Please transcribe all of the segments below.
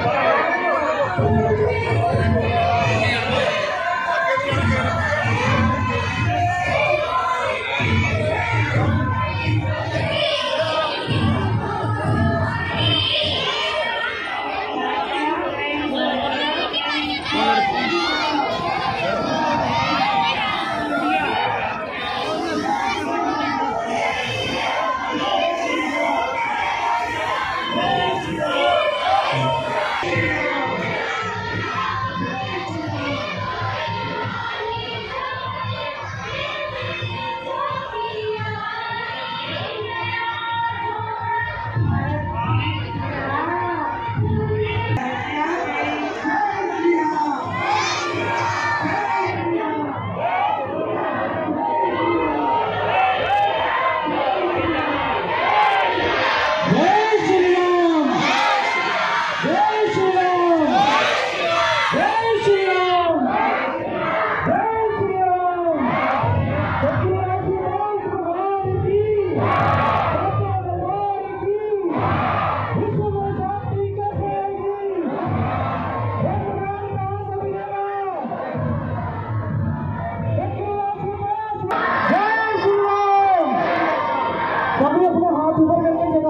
Thank you.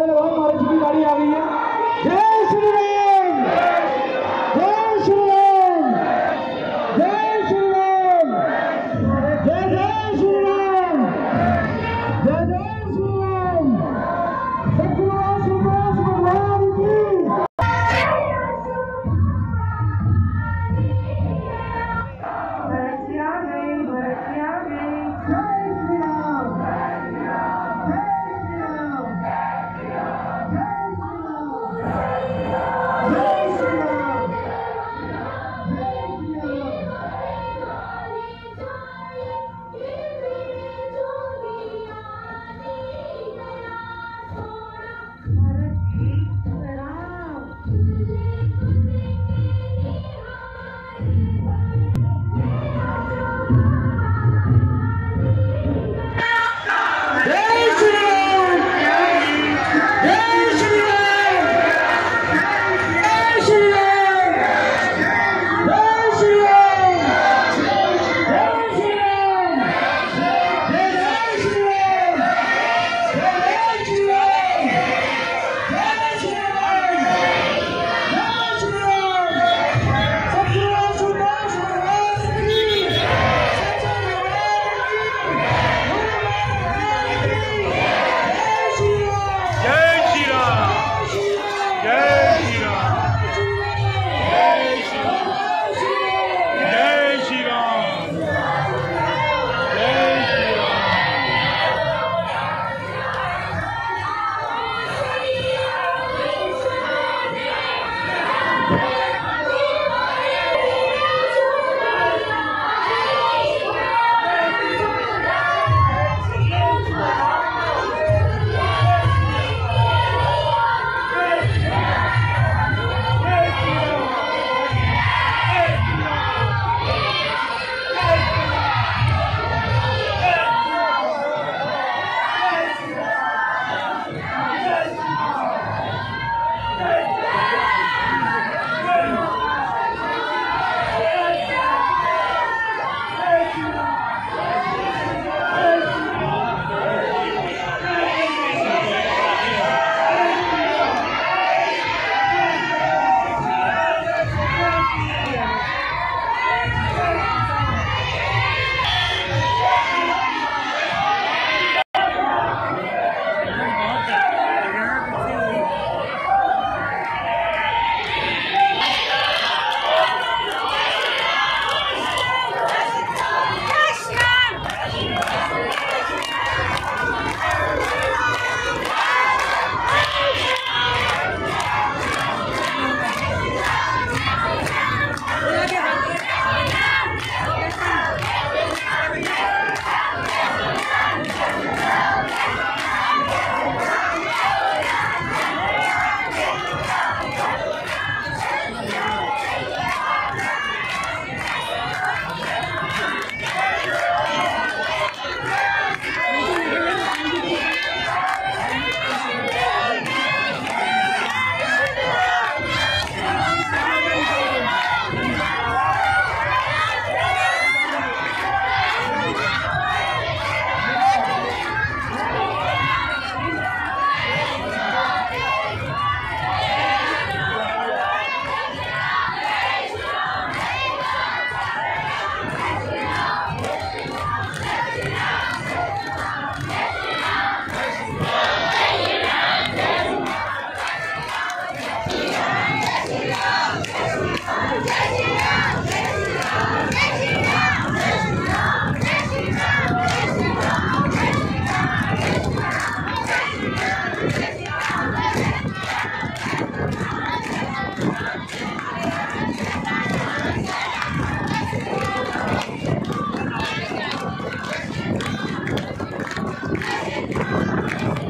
बोले भाई की गाड़ी आ गई है। जय श्री राम। I'm